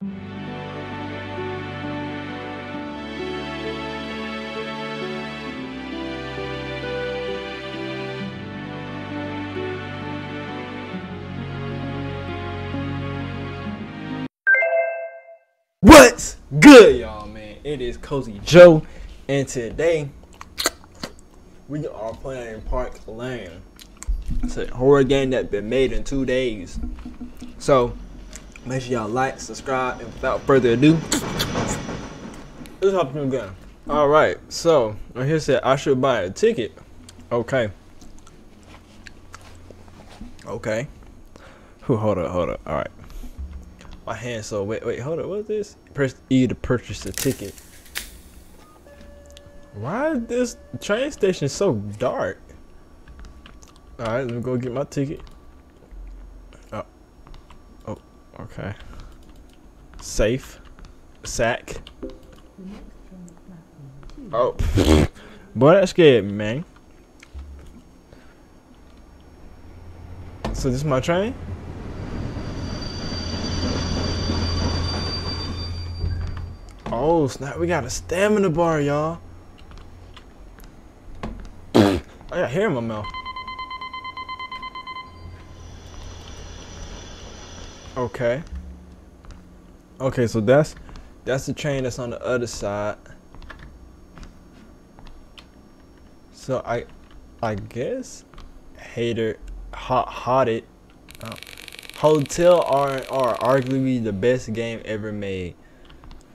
What's good, y'all, man? It is Cozy Joe, and today we are playing Park Lane. It's a horror game that's been made in two days. So make sure y'all like, subscribe, and without further ado, let's hop in game. All right, so right here said I should buy a ticket. Okay. Okay. Who? Hold up, hold up. All right my hand so wait wait hold up what's this press E to purchase a ticket why is this train station so dark all right let me go get my ticket oh oh okay. Safe. Sack. Oh. Boy that scared me man. So this is my train Oh snap, we got a stamina bar, y'all. I got hair in my mouth. Okay. Okay, so that's that's the train that's on the other side. So I I guess hater hot hotted uh, hotel are arguably the best game ever made.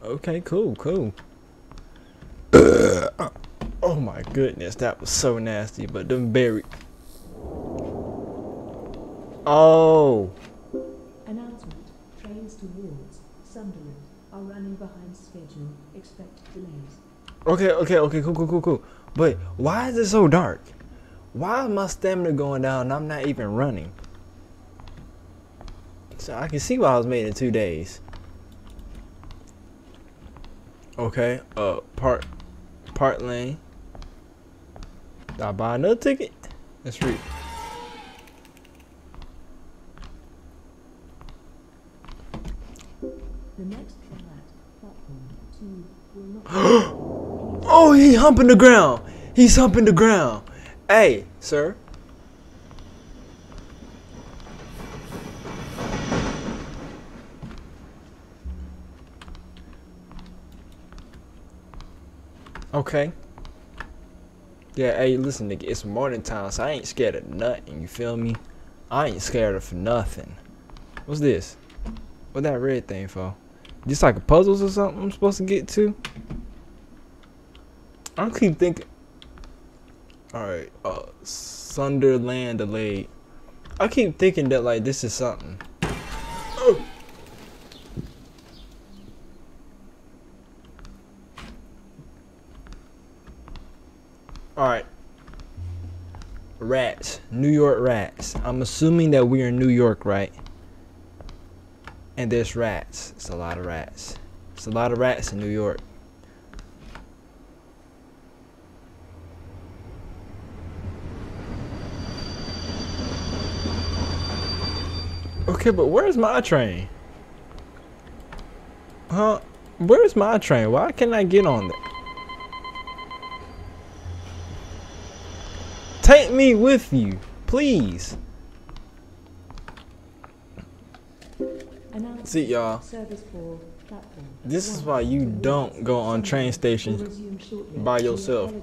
Okay, cool, cool. oh my goodness, that was so nasty, but them berry. Oh. Schedule. Expect delays. Okay, okay, okay, cool, cool, cool, cool. But why is it so dark? Why is my stamina going down I'm not even running? So I can see why I was made in two days. Okay, uh, part, part lane. I buy another ticket? Let's read. oh, he humping the ground. He's humping the ground. Hey, sir. Okay. Yeah, hey, listen, nigga, it's morning time, so I ain't scared of nothing, you feel me? I ain't scared of nothing. What's this? What that red thing for? Just like a puzzles or something I'm supposed to get to? I keep thinking. Alright, uh, Sunderland delayed. I keep thinking that, like, this is something. Oh. Alright. Rats. New York rats. I'm assuming that we're in New York, right? And there's rats. It's a lot of rats. It's a lot of rats in New York. Okay, but where's my train? Huh? Where's my train? Why can't I get on there? Take me with you, please. See y'all. This is why you don't go on train stations by yourself.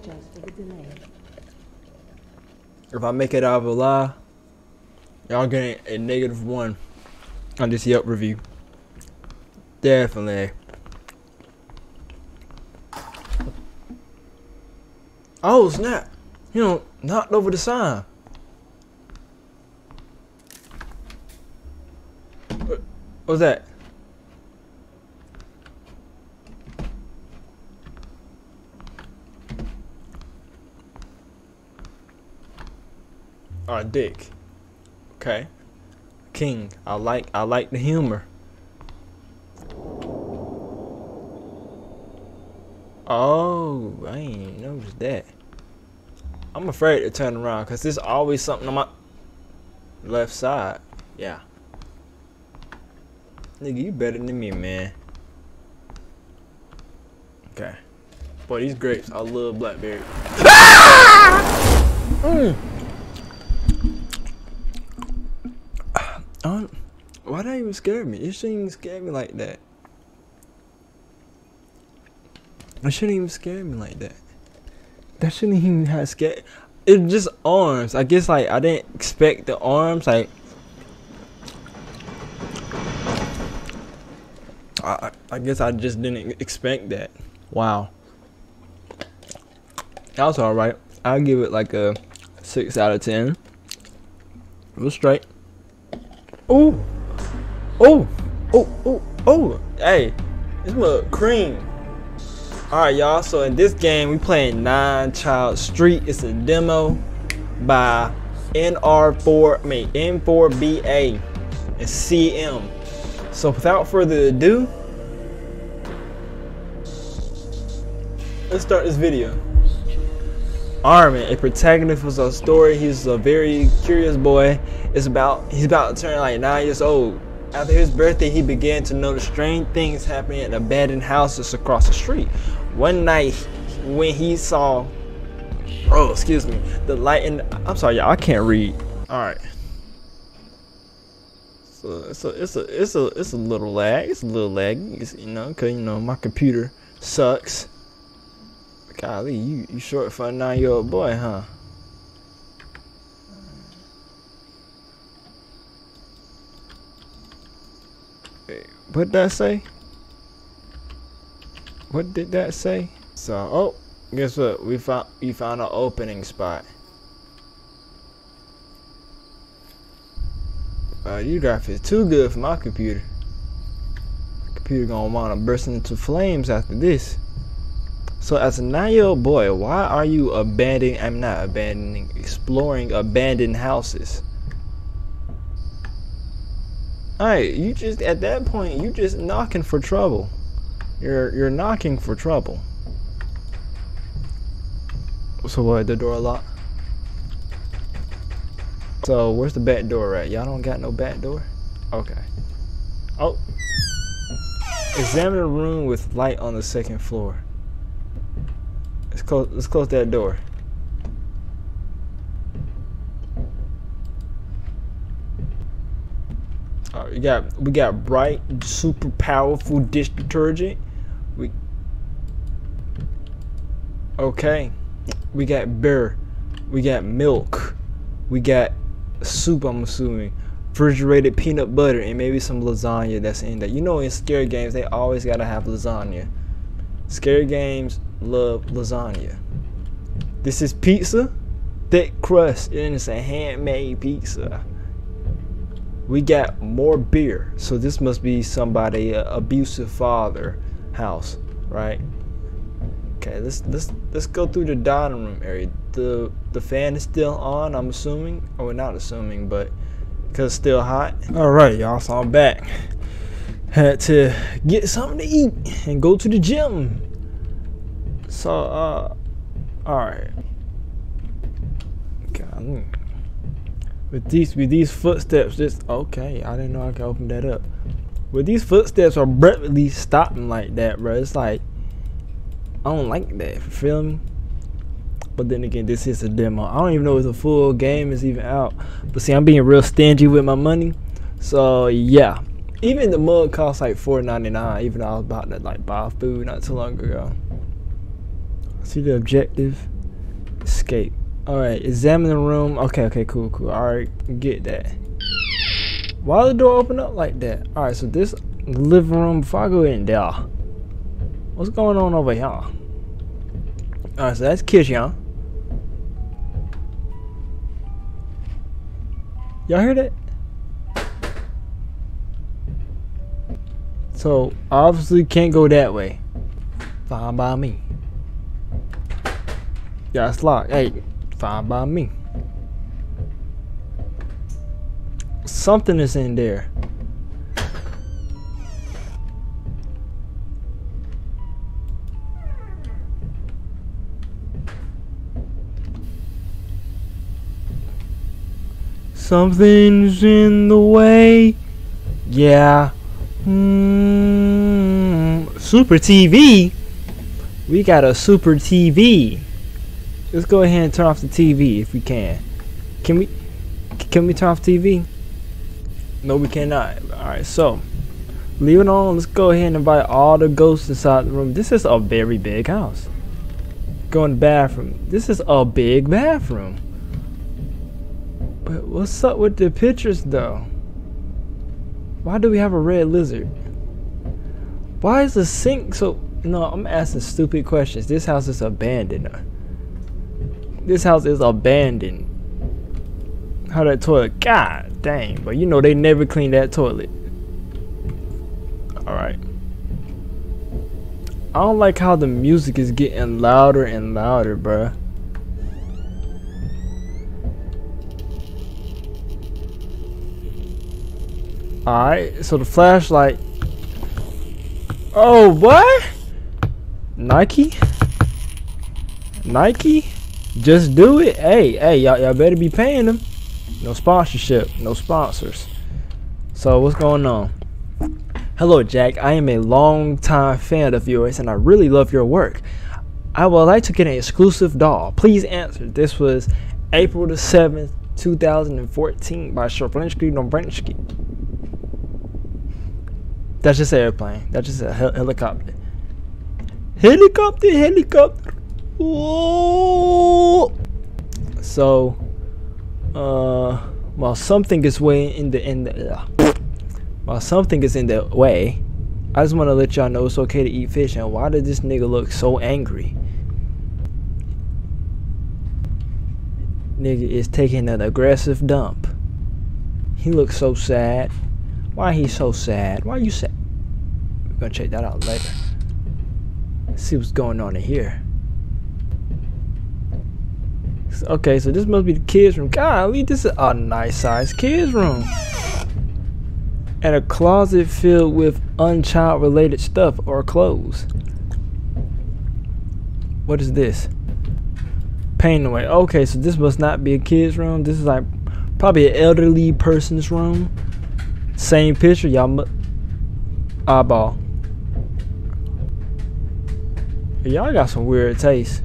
If I make it out of a lie, y'all getting a negative one on this Yelp review. Definitely. Oh snap! You know, knocked over the sign. What was that? Oh, dick. Okay. King. I like I like the humor. Oh, I ain't noticed that. I'm afraid to turn around because there's always something on my left side. Yeah. Nigga, you better than me, man. Okay. Boy, these grapes, I love blackberry. Mm. I don't- Why that even scare me? It shouldn't even scare me like that. It shouldn't even scare me like that. That shouldn't even have scared. It just arms. I guess like I didn't expect the arms. Like I, I- guess I just didn't expect that. Wow. That was alright. I'll give it like a six out of ten. It was straight. Oh, oh, oh, oh, oh. Hey, this mug cream. Alright, y'all. So in this game, we playing Nine Child Street. It's a demo by NR4, I mean N4BA and CM. So without further ado, let's start this video. Armin, a protagonist was a story. He's a very curious boy. It's about he's about to turn like nine years old. After his birthday, he began to notice strange things happening at abandoned houses across the street. One night, when he saw, oh, excuse me, the light in. I'm sorry, y'all. I can't read. All right. So it's a it's a it's a it's a little lag. It's a little lag. You know, cause you know my computer sucks. Golly, you you short for a nine year old boy, huh? What that say? What did that say? So, oh, guess what? We found we found an opening spot. Uh, you graphics too good for my computer. Computer gonna wanna burst into flames after this. So as a nine-year-old boy, why are you abandoning? I'm not abandoning, exploring abandoned houses. Alright, you just at that point you just knocking for trouble. You're you're knocking for trouble. So what? The door locked. So where's the back door at? Y'all don't got no back door? Okay. Oh. Examine a room with light on the second floor. Let's close. Let's close that door. We got we got bright, super powerful dish detergent. We okay. We got beer. We got milk. We got soup. I'm assuming refrigerated peanut butter and maybe some lasagna that's in there. You know, in scary games they always gotta have lasagna. Scary games love lasagna. This is pizza, thick crust, and it's a handmade pizza. We got more beer, so this must be somebody uh, abusive father house, right? Okay, let's let's let's go through the dining room area. The the fan is still on, I'm assuming. or we're not assuming, but because it's still hot. All right, y'all. So I'm back. Had to get something to eat and go to the gym. So, uh, all right. God, with these with these footsteps, just okay. I didn't know I could open that up. With these footsteps abruptly stopping like that, bro. It's like I don't like that. You feel me? But then again, this is a demo. I don't even know if the full game is even out. But see, I'm being real stingy with my money. So yeah, even the mug costs like $4.99. Even though I was about to like buy food not too long ago. See the objective? Escape. Alright, examine the room. Okay, okay, cool, cool. Alright, get that. Why the door open up like that? Alright, so this living room, before I go in there, what's going on over here? Alright, so that's kitchen. Y'all hear that? So, obviously can't go that way. Fine by me. Yeah, it's locked. Hey, fine by me. Something is in there. Something's in the way. Yeah, Mm, super TV. We got a super TV. Let's go ahead and turn off the TV if we can. Can we? Can we turn off TV? No, we cannot. All right, so leave it on. Let's go ahead and invite all the ghosts inside the room. This is a very big house. Go in the bathroom. This is a big bathroom. But what's up with the pictures though? Why do we have a red lizard? Why is the sink so... No, I'm asking stupid questions. This house is abandoned. This house is abandoned. How that toilet? God dang. But you know they never clean that toilet. Alright. I don't like how the music is getting louder and louder, bruh. Alright, so the flashlight. Oh, what? Nike? Nike? Just do it. Hey, hey, y'all, y'all better be paying them. No sponsorship, no sponsors. So what's going on? Hello, Jack. I am a long-time fan of yours, and I really love your work. I would like to get an exclusive doll. Please answer. This was April the 7th, 2014 by Sherblinsky Dombrinsky. That's just an airplane. That's just a hel helicopter. Helicopter, helicopter. So, uh, while something is way in the in the uh, while something is in the way, I just want to let y'all know it's okay to eat fish. And why did this nigga look so angry? Nigga is taking an aggressive dump. He looks so sad. Why he so sad? Why you sad? We're gonna check that out later. See what's going on in here. Okay, so this must be the kids' room. Golly, this is a nice sized kids' room. And a closet filled with unchild related stuff or clothes. What is this? Pain away. Okay, so this must not be a kid's room. This is like probably an elderly person's room. Same picture, y'all. Eyeball. Y'all got some weird taste.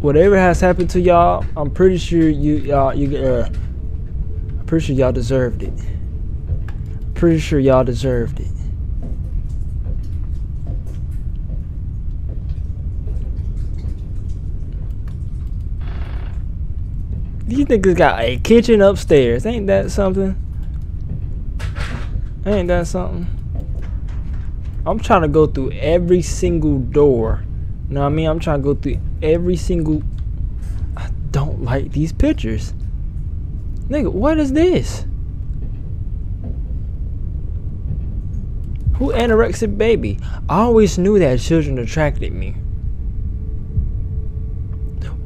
Whatever has happened to y'all, I'm pretty sure you y'all you uh, I'm pretty sure y'all deserved it. Pretty sure y'all deserved it. These niggas got a kitchen upstairs. Ain't that something? Ain't that something? I'm trying to go through every single door. Know what I mean? I'm trying to go through every single... I don't like these pictures. Nigga, what is this? Who anorexic baby? I always knew that children attracted me.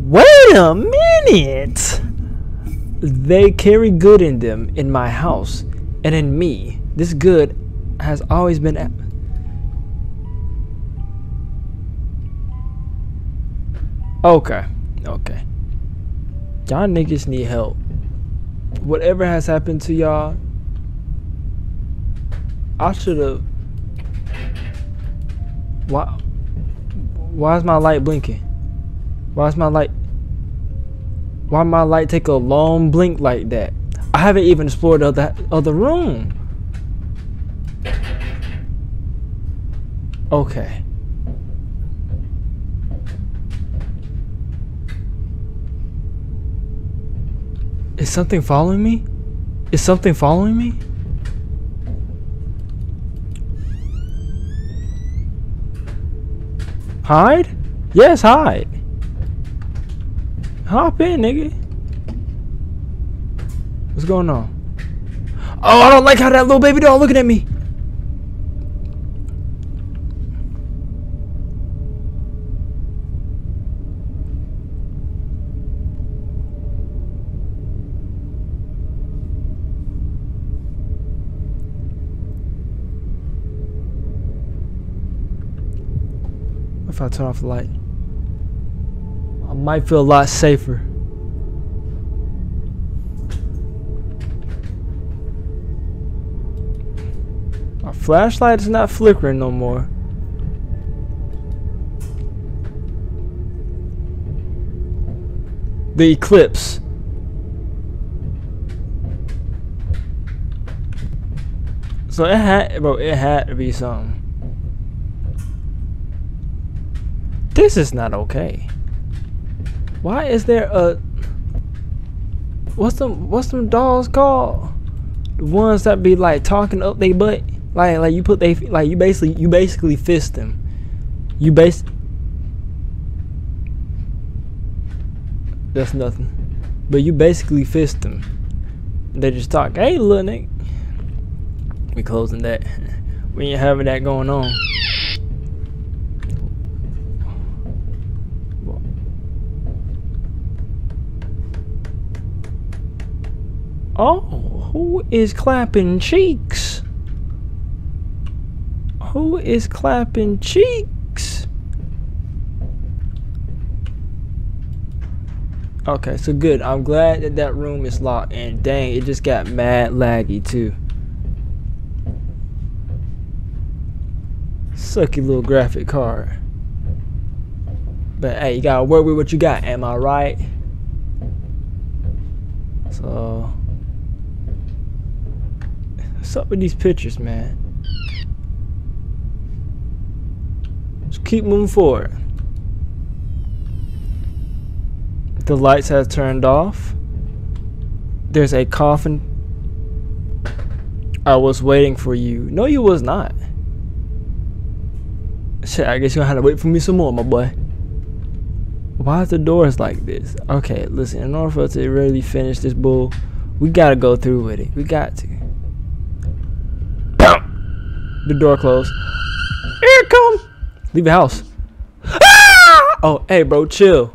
Wait a minute! They carry good in them in my house and in me. This good has always been. Okay, okay. Y'all niggas need help. Whatever has happened to y'all, I should have. Why? Why is my light blinking? Why is my light? Why my light take a long blink like that? I haven't even explored the other, other room. Okay. Is something following me? Is something following me? Hide? Yes, hide. Hop in, nigga. What's going on? Oh, I don't like how that little baby doll looking at me. Turn off the light, I might feel a lot safer. My flashlight is not flickering no more. The eclipse. So it had, bro, it had to be something. This is not okay. Why is there a what's them what's them dolls called? The ones that be like talking up they butt, like like you put they like you basically you basically fist them. You base. That's nothing, but you basically fist them. They just talk, hey little nigga. We closing that. We ain't having that going on. Oh, who is clapping cheeks? Who is clapping cheeks? Okay, so good. I'm glad that that room is locked. And dang, it just got mad laggy too. Sucky little graphic card. But hey, you gotta work with what you got. Am I right? So. What's up with these pictures, man? Just keep moving forward. The lights have turned off. There's a coffin. I was waiting for you. No, you was not. Shit, I guess you're gonna have to wait for me some more, my boy. Why is the doors like this? Okay, listen, in order for us to really finish this bull, we gotta go through with it. We got to. The door closed. Here it come. Leave the house. Ah! Oh, hey, bro, chill.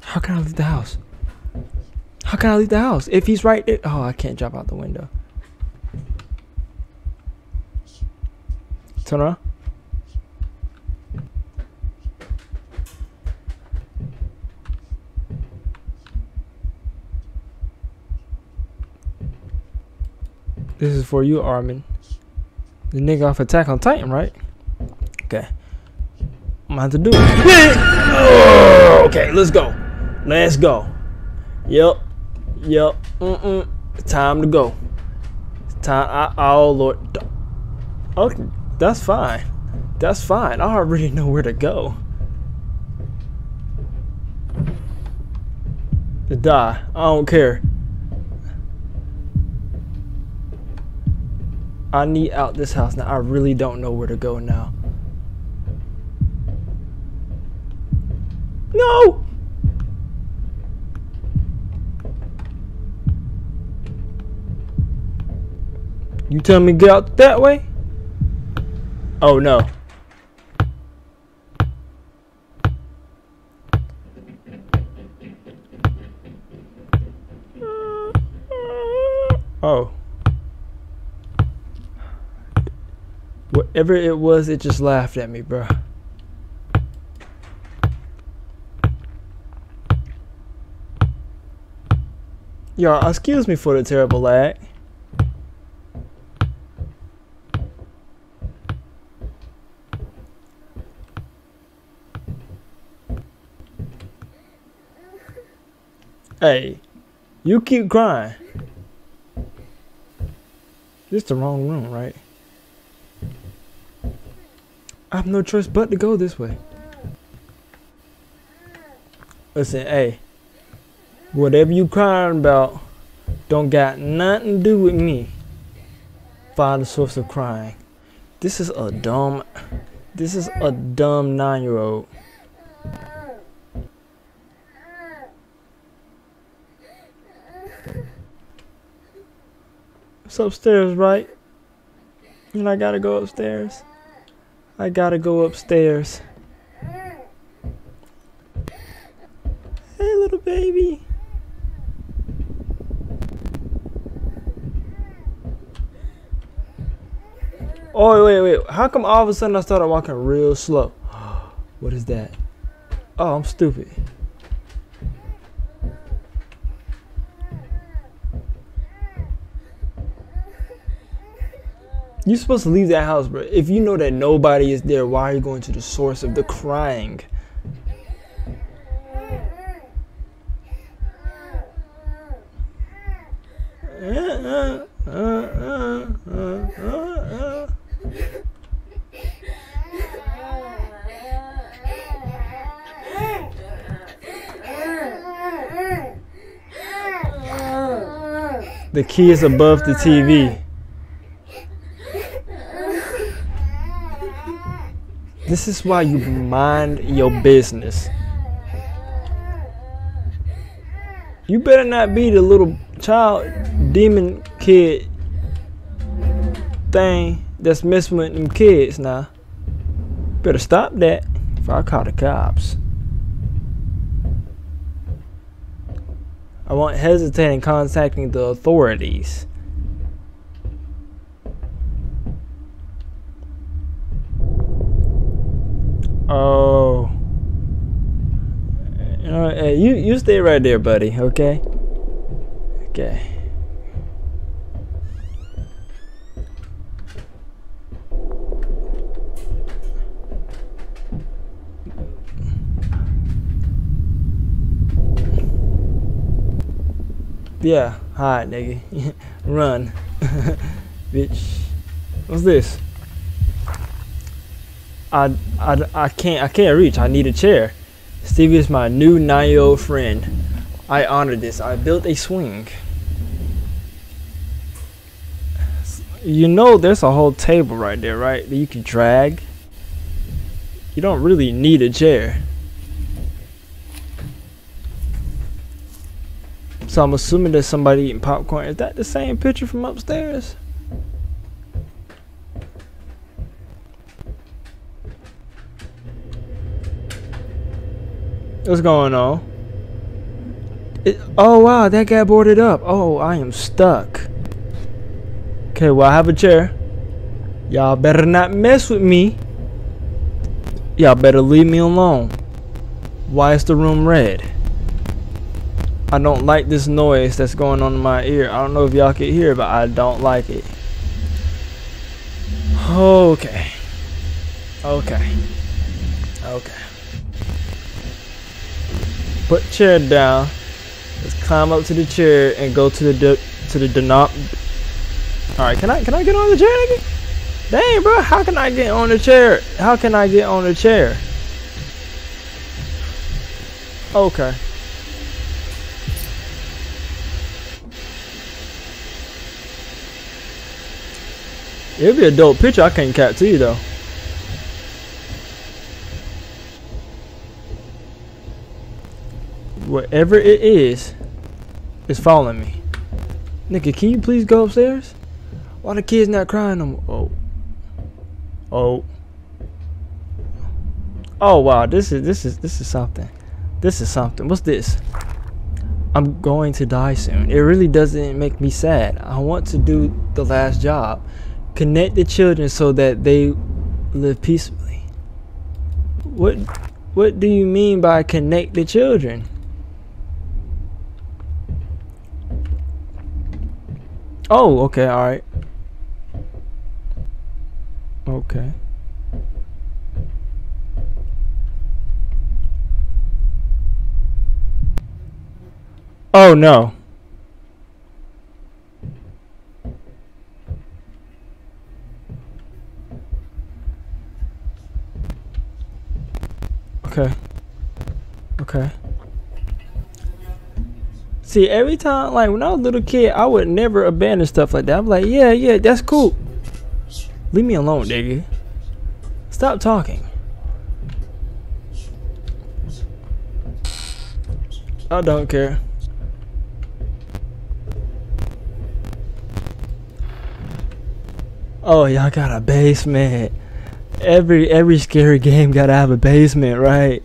How can I leave the house? How can I leave the house? If he's right there. Oh, I can't jump out the window. Turn around. This is for you, Armin. The nigga off Attack on Titan, right? Okay. I'm gonna have to do it. oh, okay, let's go. Let's go. Yep. Yep. Mm-mm. Time to go. Time. I, oh, Lord. Okay, that's fine. That's fine. I already know where to go. To die. I don't care. I need out this house now. I really don't know where to go now. No! You tell me get out that way? Oh no. Oh. Whatever it was, it just laughed at me, bro. Y'all, excuse me for the terrible lag. Hey, you keep crying. This the wrong room, right? I have no choice but to go this way. Listen, hey, whatever you crying about don't got nothing to do with me. The source of crying. This is a dumb, this is a dumb nine-year-old. It's upstairs, right? And I gotta go upstairs. I gotta go upstairs. Hey, little baby. Oh, wait, wait. How come all of a sudden I started walking real slow? What is that? Oh, I'm stupid. You're supposed to leave that house, bro. If you know that nobody is there, why are you going to the source of the crying? The key is above the TV. This is why you mind your business. You better not be the little child demon kid thing that's messing with them kids now. Better stop that if I call the cops. I won't hesitate in contacting the authorities. Oh. You, hey, you you stay right there, buddy, okay? Okay. Yeah, hi, nigga. Run. Bitch. What's this? I, I, I can't I can't reach. I need a chair. Stevie is my new nine-year-old friend. I honor this. I built a swing. You know there's a whole table right there, right? That you can drag. You don't really need a chair. So I'm assuming there's somebody eating popcorn. Is that the same picture from upstairs? What's going on? It, oh wow, that guy boarded up. Oh, I am stuck. Okay, well I have a chair. Y'all better not mess with me. Y'all better leave me alone. Why is the room red? I don't like this noise that's going on in my ear. I don't know if y'all can hear, but I don't like it. Okay. Okay. Okay. Put chair down. Let's climb up to the chair and go to the to the denop. All right, can I can I get on the chair, nigga? Dang, bro, how can I get on the chair? How can I get on the chair? Okay. It'd be a dope picture. I can't cap to you though. Whatever it is, is following me. Nigga, can you please go upstairs? Why the kids not crying no more? Oh. Oh. Oh wow, this is this is this is something. This is something. What's this? I'm going to die soon. It really doesn't make me sad. I want to do the last job. Connect the children so that they live peacefully. What what do you mean by connect the children? Oh, okay, alright. Okay. Oh no. Okay. Okay. See, every time, like when I was a little kid, I would never abandon stuff like that. I'm like, yeah, yeah, that's cool. Leave me alone, nigga. Stop talking. I don't care. Oh, y'all got a basement every every scary game gotta have a basement, right?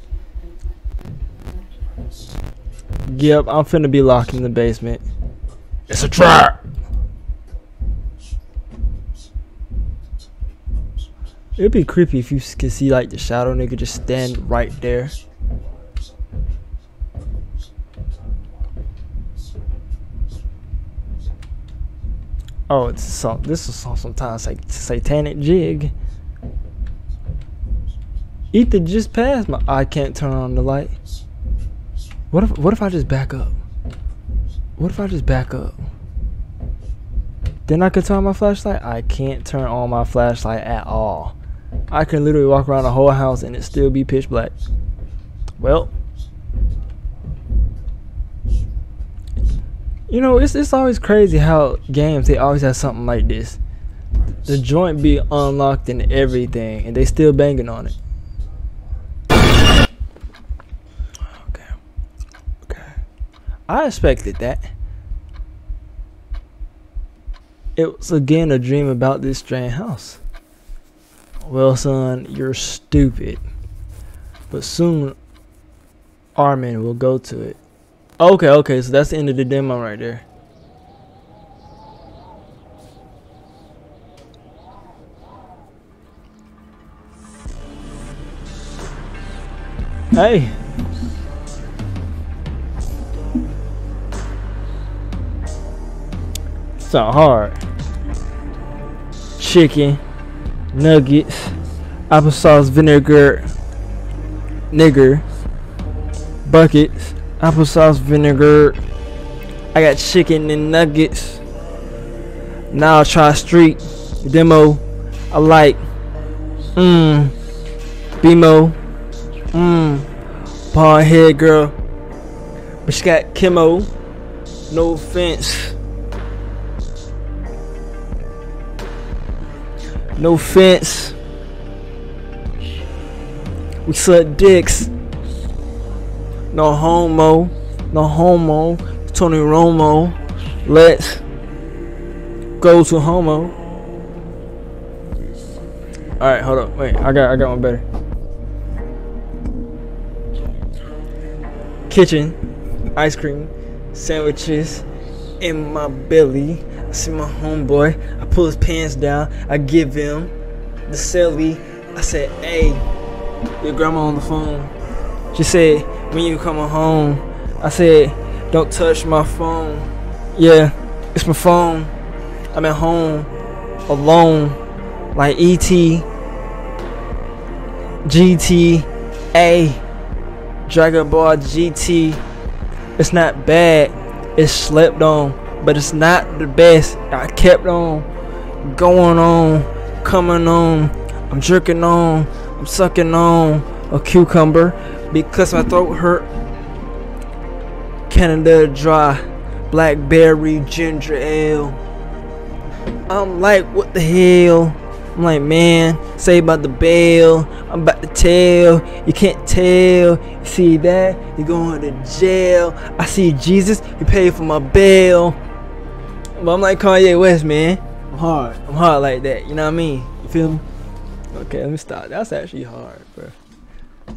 Yep, I'm finna be locked in the basement. It's a trap. It'd be creepy if you could see like the shadow nigga just stand right there. Oh, it's some. This is some sometimes like satanic jig. Ether just passed my. I can't turn on the light. What if? What if I just back up? What if I just back up? Then I could turn on my flashlight. I can't turn on my flashlight at all. I can literally walk around the whole house and it still be pitch black. Well, you know, it's it's always crazy how games they always have something like this. The joint be unlocked and everything, and they still banging on it. Okay, okay. I expected that. It was again a dream about this strange house. Well, son, you're stupid. But soon, Armin will go to it. Okay, okay, so that's the end of the demo right there. Hey. Not hard. Chicken, nuggets, applesauce vinegar, nigger, buckets, applesauce vinegar. I got chicken and nuggets. Now I'll try street demo. I like mmm BMO mmm pawn head girl. But she got chemo. No offense. No fence. We suck dicks. No homo. No homo. Tony Romo. Let's go to homo. Alright, hold up. Wait, I got I got one better. Kitchen, ice cream, sandwiches in my belly. I see my homeboy. I pull his pants down. I give him the celly. I said, hey, your grandma on the phone. She said, when you coming home? I said, don't touch my phone. Yeah, it's my phone. I'm at home, alone, like ET, GT, A, Dragon Ball GT. It's not bad. It's slept on, but it's not the best. I kept on going on, coming on. I'm jerking on. I'm sucking on a cucumber because my throat hurt. Canada Dry, Blackberry Ginger Ale. I'm like, what the hell? I'm like, man, say about the bail. I'm about to tell. You can't tell. You see that? You're going to jail. I see Jesus. You paid for my bail. But I'm like Kanye West, man. I'm hard. I'm hard like that. You know what I mean? You feel me? Okay, let me stop. That's actually hard, bro.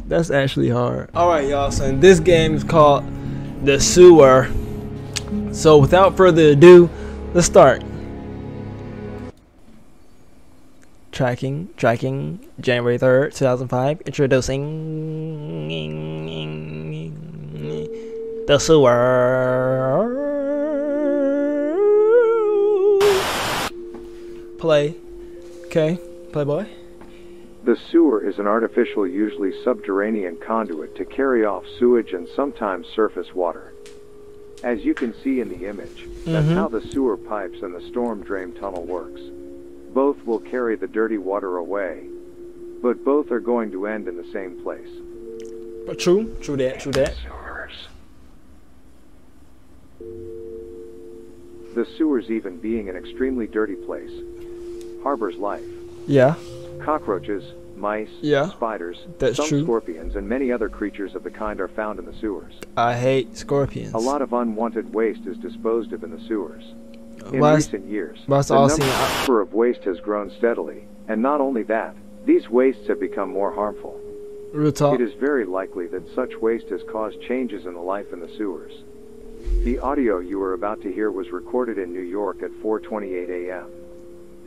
That's actually hard. All right, y'all. So this game is called The Sewer. So without further ado, let's start. Tracking, tracking, January 3rd, 2005. Introducing The Sewer. Play. Okay, Playboy. The sewer is an artificial, usually subterranean conduit to carry off sewage and sometimes surface water. As you can see in the image, that's Mhm. how the sewer pipes and the storm drain tunnel works. Both will carry the dirty water away, but both are going to end in the same place. But true, true that, true that. Sewers. The sewers, even being an extremely dirty place, harbors life. Yeah, Cockroaches, mice, Yeah, spiders, that's some true. scorpions, and many other creatures of the kind are found in the sewers. I hate scorpions. A lot of unwanted waste is disposed of in the sewers. In it's- recent years, but the number of waste has grown steadily, and not only that, these wastes have become more harmful. real talk. It is very likely that such waste has caused changes in the life in the sewers. The audio you are about to hear was recorded in New York at 4:28 a.m.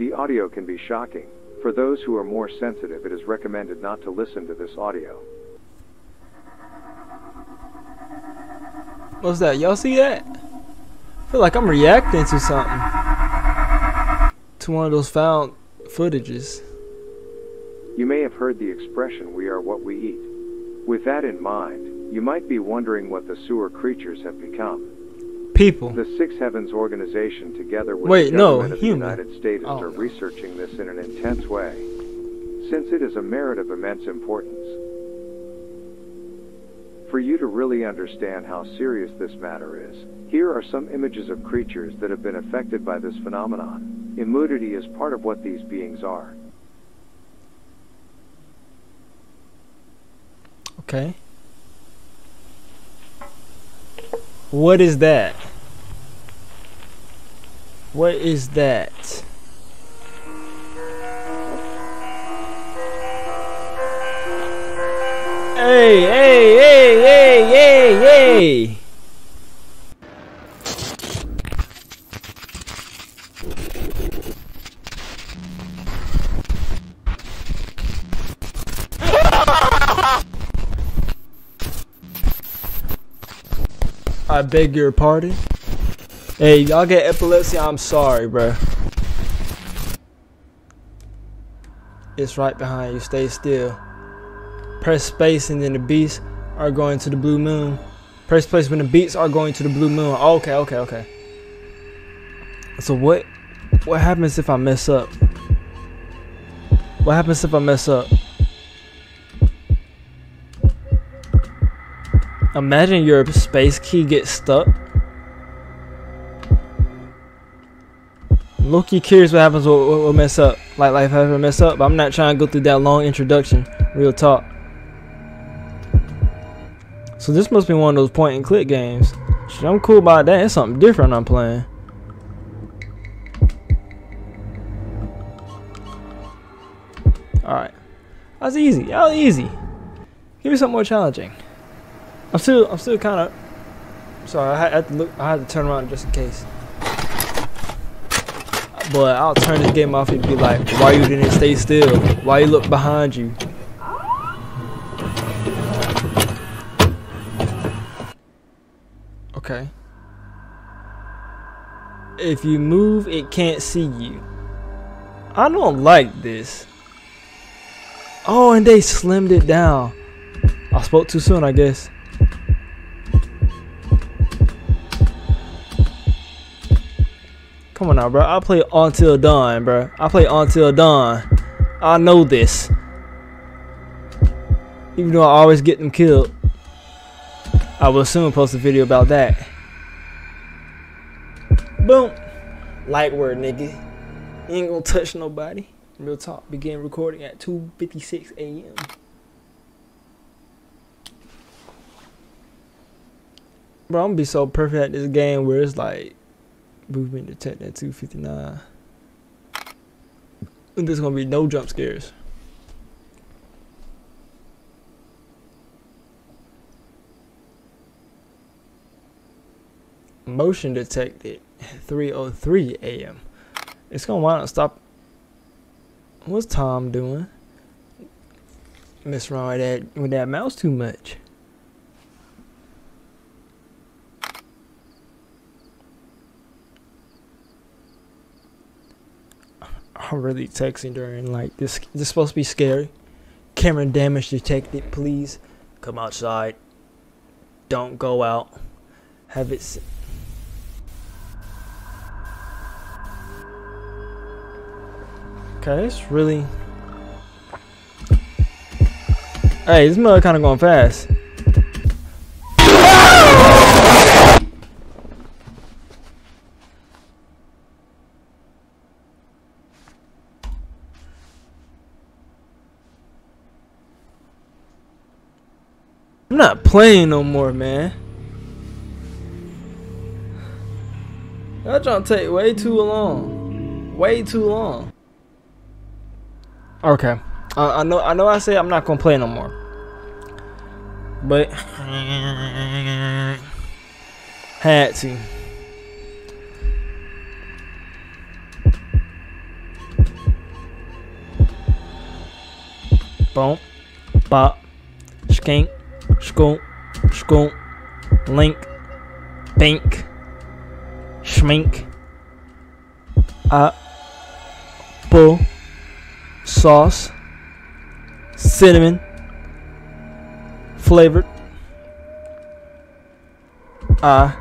The audio can be shocking. For those who are more sensitive, it is recommended not to listen to this audio. What's that? Y'all see that? I feel like I'm reacting to something. to one of those found footages. You may have heard the expression, we are what we eat. With that in mind, you might be wondering what the sewer creatures have become. People. The Six Heavens organization, together with Wait, the no, of the United States, Oh, are researching this in an intense way, since it is a merit of immense importance. For you to really understand how serious this matter is, here are some images of creatures that have been affected by this phenomenon. Immunity is part of what these beings are. Okay. What is that? What is that? Hey, hey, hey, hey, hey, hey! I beg your pardon. Hey, y'all get epilepsy? I'm sorry, bruh. It's right behind you. Stay still. Press space and then the beats are going to the blue moon. Press space when the beats are going to the blue moon. Okay, okay, okay. So what what happens if I mess up? What happens if I mess up? Imagine your space key gets stuck. Loki curious what happens when when we mess up. Like life ever mess up, but I'm not trying to go through that long introduction. Real talk. So this must be one of those point and click games. Shit, I'm cool about that. It's something different I'm playing. Alright. That's easy. That was easy. Give me something more challenging. I'm still I'm still kinda sorry, I had to look I had to turn around just in case. But I'll turn this game off and be like, why you didn't stay still? Why you look behind you? Okay. If you move, it can't see you. I don't like this. Oh, and they slimmed it down. I spoke too soon, I guess. Come on now, bro. I play until dawn, bro. I play until dawn. I know this. Even though I always get them killed. I will soon post a video about that. Boom. Light word, nigga. You ain't gonna touch nobody. Real talk. Begin recording at 2:56 a.m. Bro, I'm gonna be so perfect at this game where it's like movement detected at 259. And there's gonna be no jump scares. Motion detected 303 a.m. It's gonna wind up stop. What's Tom doing? Mess around with that with that mouse too much. I'm really texting during like this. This is supposed to be scary. Camera damage detected. Please come outside. Don't go out. Have it. Okay, it's really. Hey, this mother kind of going fast. I'm not playing no more, man. That trying to take way too long. Way too long. Okay. Uh, I know I know I say I'm not gonna play no more. But had to. Boom. Bop. Skank. Skoont. Skoont. Link. Bink. Schmink. Apple sauce, cinnamon flavored. I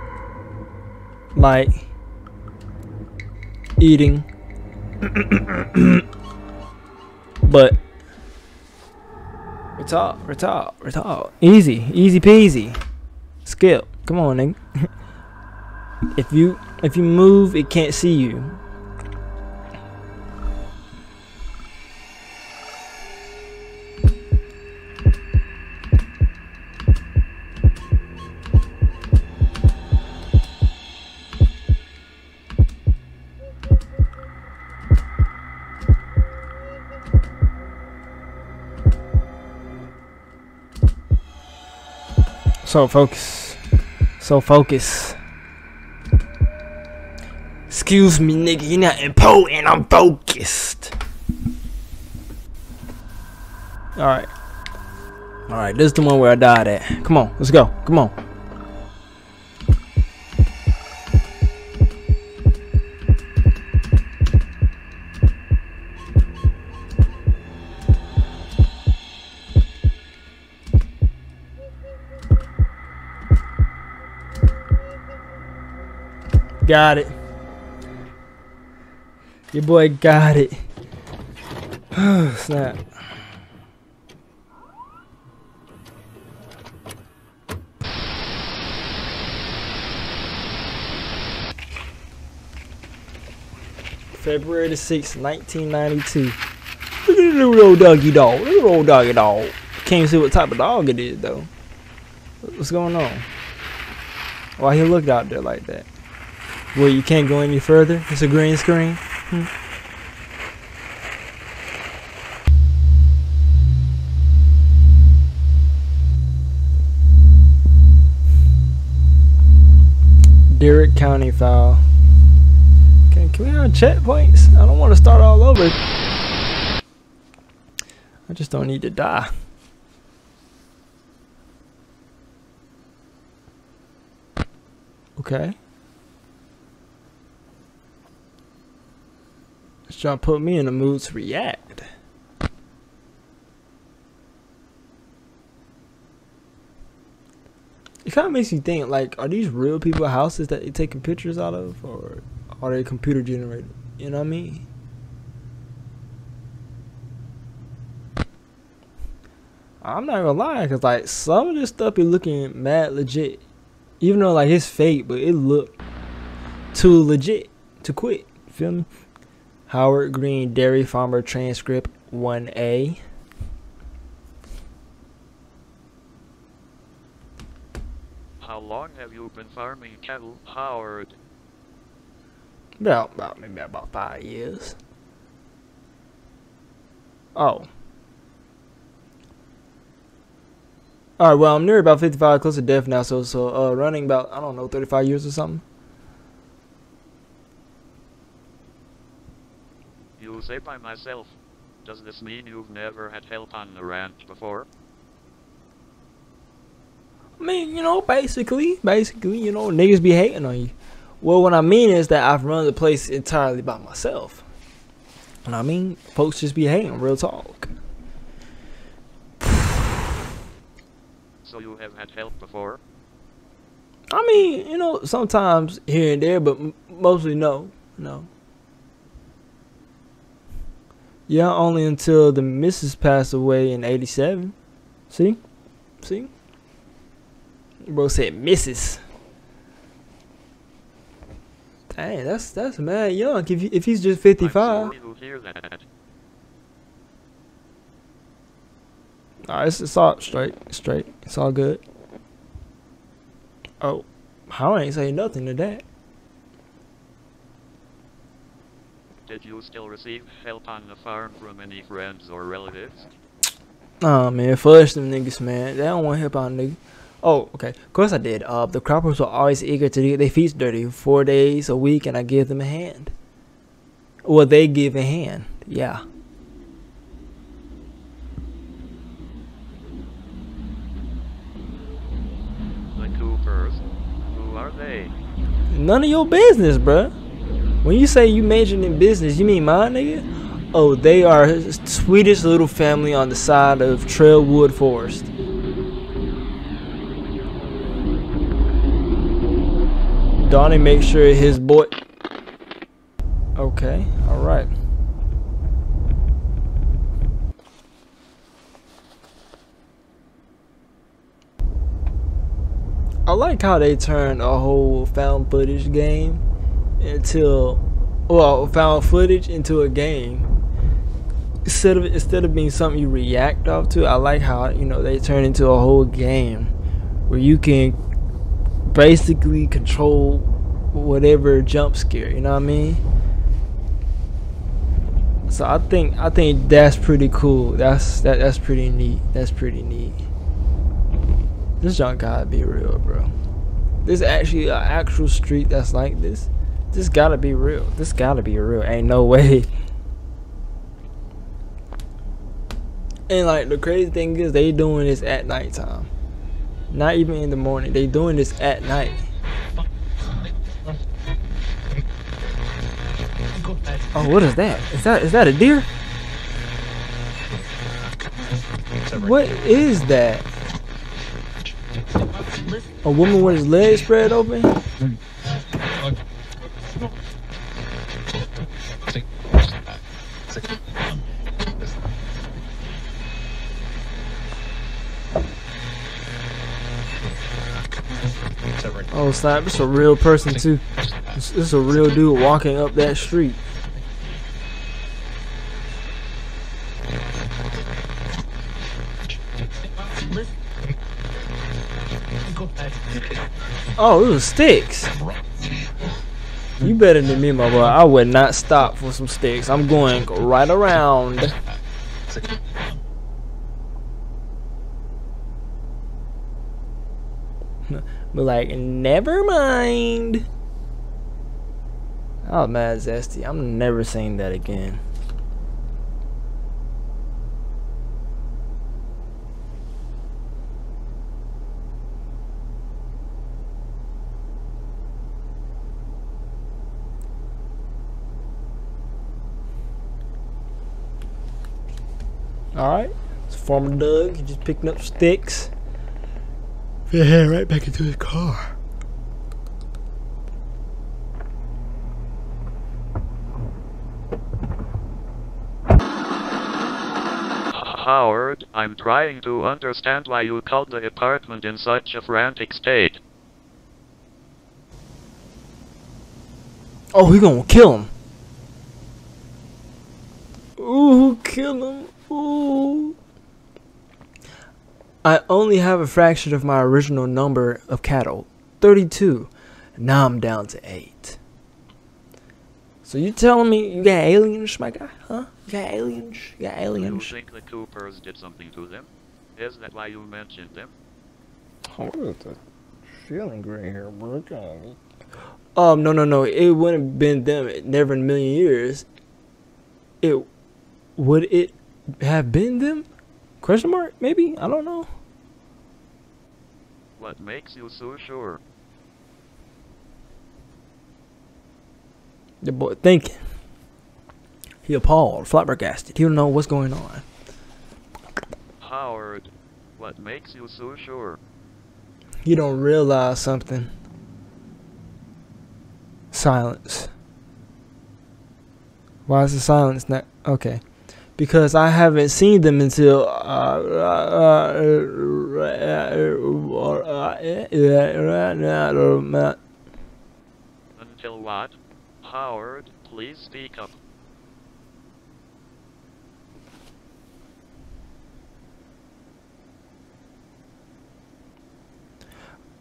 like eating, but retard, retard, retard. Easy, easy peasy. Skip. Come on, nigga. if you if you move, it can't see you. So focus. So focus. Excuse me, nigga. You're not important. I'm focused. Alright. Alright, this is the one where I died at. Come on, let's go. Come on. Got it. Your boy got it. Snap. February the 6th, 1992. Look at the little old doggy dog. Look at the old doggy dog. Can't see what type of dog it is, though. What's going on? Why he looked out there like that? Well, you can't go any further? It's a green screen? Hmm. Derrick County file. Okay, can we have checkpoints? I don't want to start all over. I just don't need to die. Okay. It's trying to put me in a mood to react. It kind of makes you think, like, are these real people houses that they're taking pictures out of, or are they computer generated? You know what I mean? I'm not gonna lie, cause like some of this stuff be looking mad legit, even though like it's fake, but it looked too legit to quit. Feel me? Howard Green Dairy Farmer Transcript 1A. How long have you been farming cattle, Howard? About, about maybe about five years. Oh. All right. Well, I'm near about 55, close to death now. So, so uh, running about I don't know 35 years or something. Say by myself. Does this mean you've never had help on the ranch before? I mean, you know, basically, basically, you know, niggas be hating on you. Well, what I mean is that I've run the place entirely by myself. And I mean, folks just be hating, real talk. So you have had help before? I mean, you know, sometimes here and there, but mostly no, no. Yeah, only until the missus passed away in '87. See, see. Bro said missus. Dang, that's that's mad young. If if he's just 55. sorry to. Alright, it's, it's all straight, straight. It's all good. Oh, how I ain't say nothing to that. Did you still receive help on the farm from any friends or relatives? Nah, man, fudge them niggas, man. They don't want help on nigga. Oh, okay. Of course I did. Uh, the Coopers were always eager to get their feet dirty. Four days a week, and I give them a hand. Well, they give a hand. Yeah. The Coopers. Who are they? None of your business, bruh. When you say you majoring in business, you mean mine, nigga? Oh, they are Swedish little family on the side of Trailwood Forest. Donnie makes sure his boy. Okay, alright. I like how they turned a whole found footage game into, well, found footage into a game. Instead of instead of being something you react off to, I like how you know they turn into a whole game where you can basically control whatever jump scare. You know what I mean? So I think I think that's pretty cool. That's that that's pretty neat. That's pretty neat. This junk gotta be real, bro. This actually an actual street that's like this. This gotta be real. This gotta be real. Ain't no way. And like the crazy thing is they doing this at nighttime. Not even in the morning. They doing this at night. Oh, what is that? Is that is that a deer? What is that? A woman with his legs spread open? Snap, it's a real person too. This this is a real dude walking up that street. Oh, it was sticks. You better than me, my boy. I would not stop for some sticks. I'm going right around. Like, never mind. Oh, Was mad zesty. I'm never saying that again. Alright. It's Farmer Doug. He just picking up sticks. He head right back into his car. Howard, I'm trying to understand why you called the apartment in such a frantic state. Oh, he gonna kill him. Ooh, kill him. Ooh. I only have a fraction of my original number of cattle, 32. Now I'm down to 8. So you telling me you got aliens, my guy? Huh? You got aliens? You got Do you think the Coopers did something to them? Is that why you mentioned them? Oh, what is the feeling right here, bro? Look at me. Um, no, no, no. It wouldn't have been them. Never in a million years. It would it have been them? Question mark? Maybe. I don't know. What makes you so sure? The boy thinking. He appalled, flabbergasted. He don't know what's going on. Howard, what makes you so sure? You don't realize something. Silence. Why is the silence not okay? Because I haven't seen them until uh, uh, Until what? Howard, please speak up.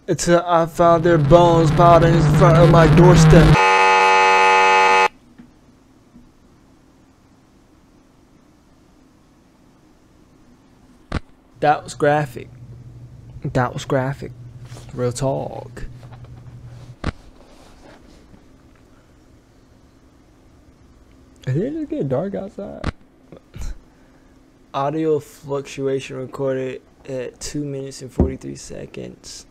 until I found their bones piled in front of my doorstep. That was graphic. That was graphic. Real talk. Did it just get dark outside? Audio fluctuation recorded at 2 minutes and 43 seconds.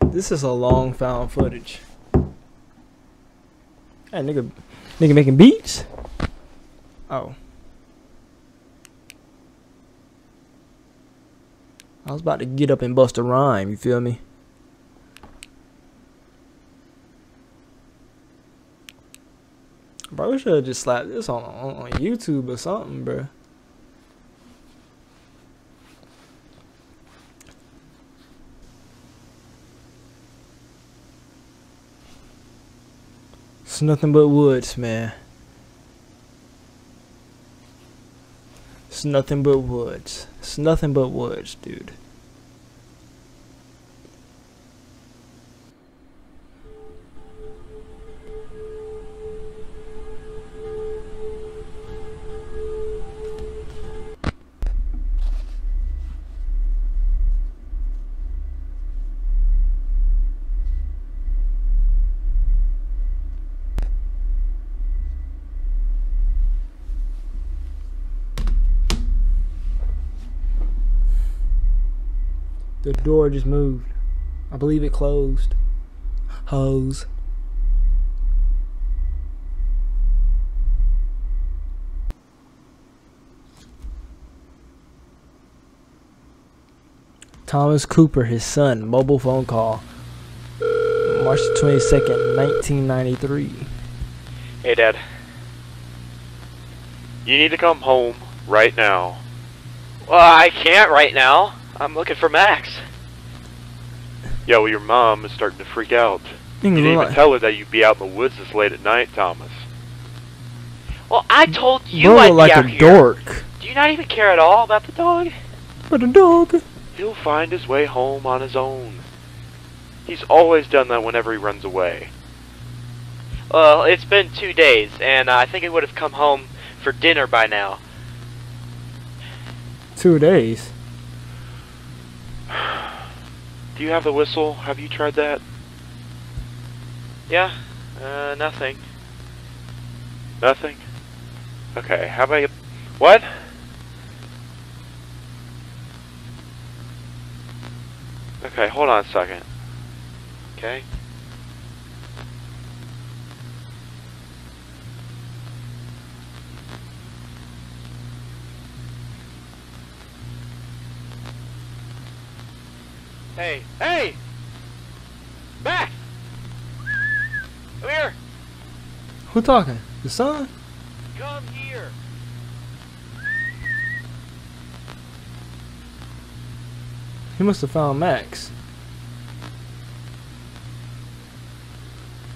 This is a long found footage. Hey, nigga, nigga making beats. Oh. I was about to get up and bust a rhyme. You feel me? Bro, we should have just slapped this on, on on YouTube or something, bro. It's nothing but woods, man. It's nothing but woods. It's nothing but woods, dude. The door just moved. I believe it closed. Hose. Thomas Cooper, his son, mobile phone call. March 22nd, 1993. Hey, Dad. You need to come home right now. Well, I can't right now. I'm looking for Max. Yo, your mom is starting to freak out. You didn't even tell her that you'd be out in the woods this late at night, Thomas. Well, I told you Bro I'd look like be out a here. dork. Do you not even care at all about the dog? But a dog. He'll find his way home on his own. He's always done that whenever he runs away. Well, it's been two days, and I think he would have come home for dinner by now. Two days. Do you have the whistle? Have you tried that? Yeah, uh, nothing. Nothing? Okay, how about you... What? Okay, hold on a second. Okay? Hey, hey! Max! Come here! Who talking? The son? Come here! He must have found Max.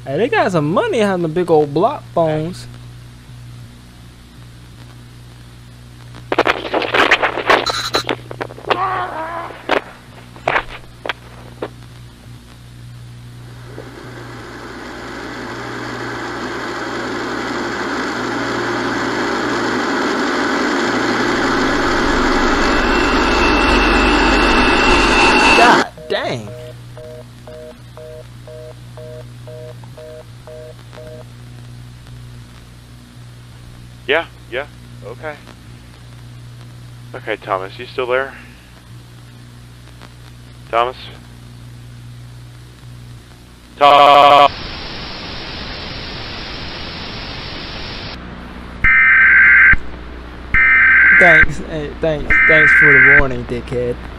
Hey, they got some money having the big old block phones. God Okay, Thomas, you still there? Thomas? Thomas! Thanks, hey, thanks, thanks for the warning, dickhead.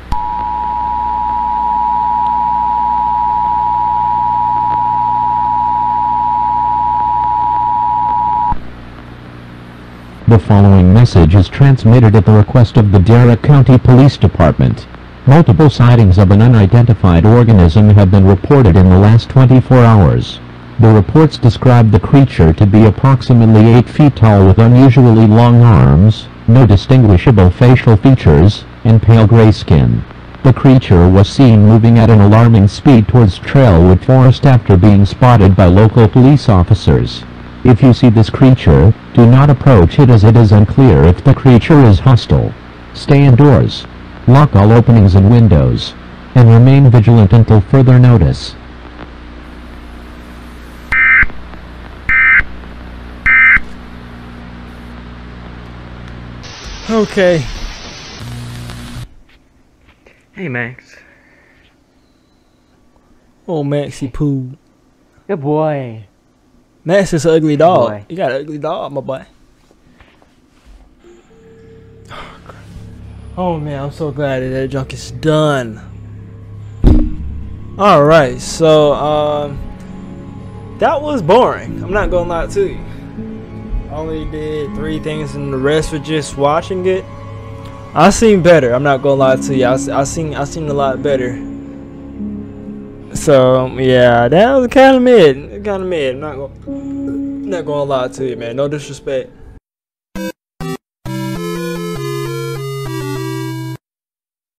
The following message is transmitted at the request of the Darragh County Police Department. Multiple sightings of an unidentified organism have been reported in the last 24 hours. The reports describe the creature to be approximately 8 feet tall with unusually long arms, no distinguishable facial features, and pale gray skin. The creature was seen moving at an alarming speed towards Trailwood Forest after being spotted by local police officers. If you see this creature, do not approach it as it is unclear if the creature is hostile. Stay indoors. Lock all openings and windows. And remain vigilant until further notice. Okay. Hey, Max. Oh, Maxie Poo. Good boy. Max is an ugly dog. Boy. You got an ugly dog, my boy. Oh man, I'm so glad that that junk is done. All right, so um, that was boring. I'm not gonna lie to you. I only did three things, and the rest were just watching it. I seen better. I'm not gonna lie to you. I, s- I seen I seen a lot better. So yeah, that was kind of mid. Kind of mid. I'm not gonna not gonna lie to you, man. No disrespect